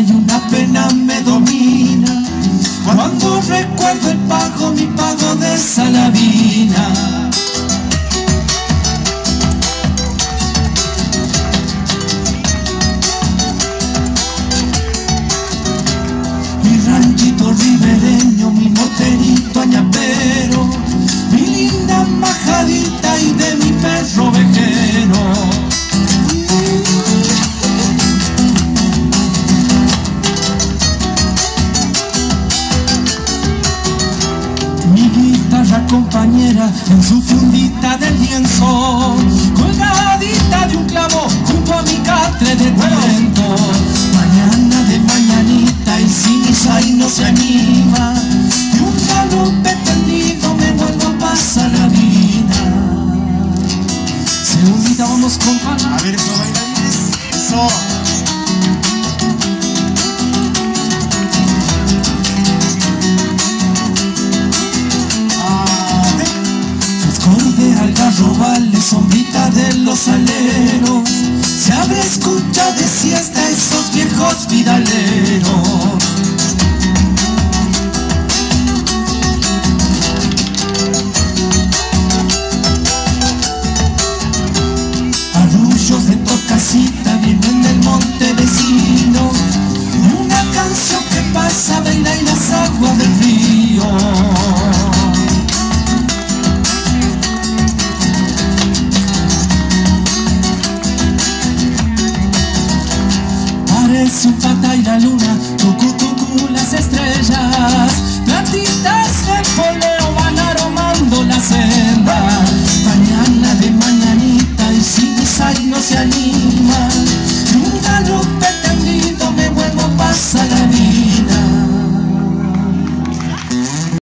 y una pena me domina. Cuando recuerdo el pago, mi pago de Salaví compañera en su fundita del lienzo, colgadita de un clavo junto a mi catre de cuento. Mañana de mañanita y si misa y no se anima, de un galope tendido me vuelvo a pasar la vida. Segundita vamos con A aleros Se abre escucha de Parece un pata y la luna, tucu tucu